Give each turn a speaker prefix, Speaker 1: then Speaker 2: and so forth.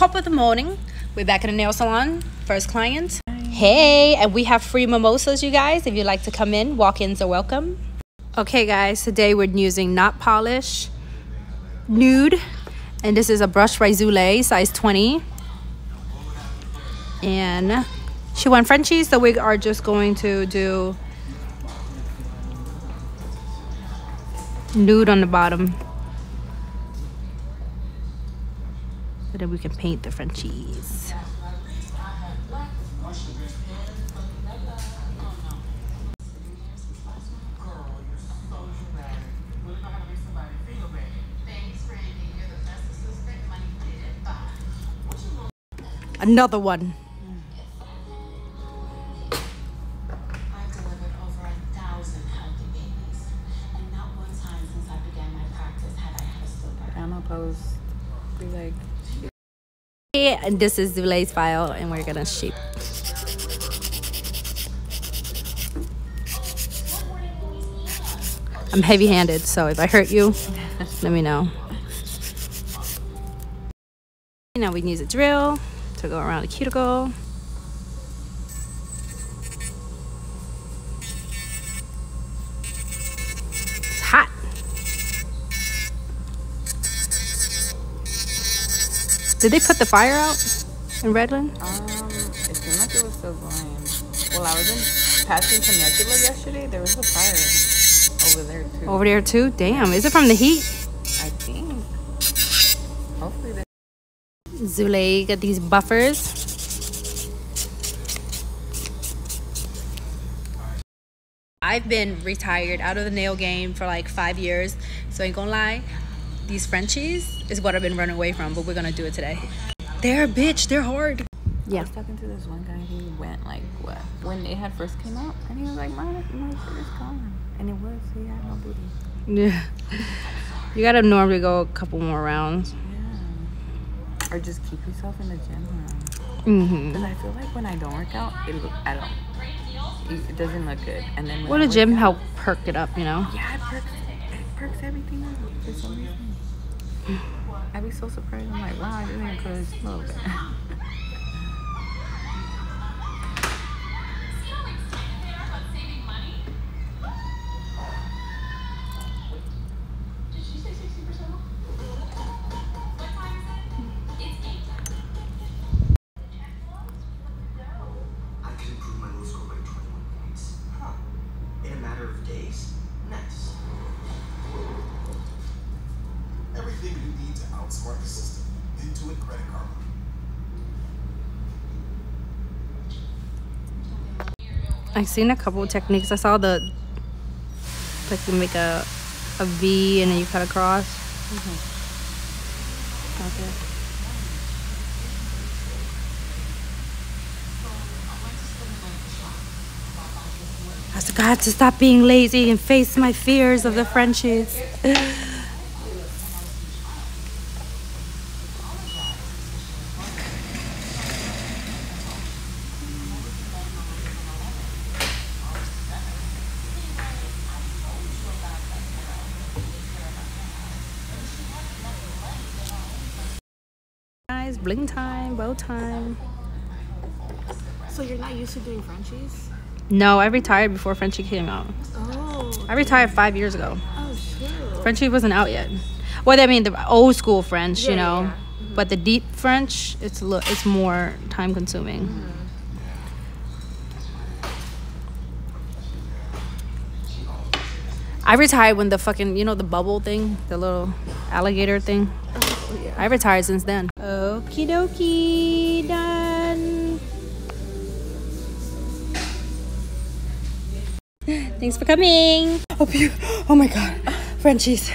Speaker 1: top of the morning. We're back at the nail salon. First client. Hey, and we have free mimosas, you guys. If you'd like to come in, walk-ins are welcome. Okay, guys, today we're using Not Polish Nude. And this is a brush Zulay, size 20. And she went Frenchies, so we are just going to do nude on the bottom. That we can paint the Frenchies. Another one.
Speaker 2: I've delivered over a thousand healthy babies, and not one time since I began my practice have I had a stillbirth.
Speaker 3: Anna post be like
Speaker 1: And this is Zulay's file, and we're gonna shape. I'm heavy handed, so if I hurt you, let me know. Now we use a drill to go around the cuticle. Did they put the fire out in Redland?
Speaker 3: um it seemed like it was still going. Well I was in passing Temecula yesterday, there was a fire over there too.
Speaker 1: Over there too? Damn, is it from the heat?
Speaker 3: I think. Hopefully they
Speaker 1: Zulay got these buffers. I've been retired out of the nail game for like five years, so I ain't gonna lie. These Frenchies is what I've been running away from, but we're gonna do it today. They're a bitch, they're hard. Yeah.
Speaker 3: I was talking to this one guy, he went like what when they had first came out and he was like, My my shit is gone. And it was, he had no booty.
Speaker 1: Yeah. You gotta normally go a couple more rounds.
Speaker 3: Yeah. Or just keep yourself in the gym room.
Speaker 1: Mm-hmm.
Speaker 3: Because I feel like when I don't work out, it look I don't it it doesn't look good. And then What
Speaker 1: Well,
Speaker 3: I
Speaker 1: gym
Speaker 3: out-
Speaker 1: help perk it up, you know?
Speaker 3: Yeah, it perks, it perks everything up for some reason. I'd be so surprised. I'm like, wow, I didn't encourage a
Speaker 4: you need to outsmart system. Intuit Credit Karma.
Speaker 1: I've seen a couple of techniques. I saw the like you make a a V and then you cut across. Mm-hmm. Okay. I got to stop being lazy and face my fears of the Frenchies. Bling time, bow time.
Speaker 2: So you're not used to doing Frenchies?
Speaker 1: No, I retired before Frenchie came out.
Speaker 2: Oh,
Speaker 1: I retired five years ago.
Speaker 2: oh shoot.
Speaker 1: Frenchie wasn't out yet. Well, I mean the old school French, you
Speaker 2: Yeah,
Speaker 1: know,
Speaker 2: yeah,
Speaker 1: but the deep French, it's a li- it's more time consuming. Mm-hmm. I retired when the fucking you know the bubble thing, the little alligator thing. I retired since then. Okie dokie, done. Thanks for coming. Hope you. Oh my god, Frenchies.